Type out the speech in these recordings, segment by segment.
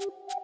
you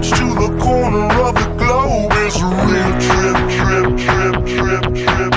edge to the corner of the globe. It's a real trip, trip, trip, trip, trip.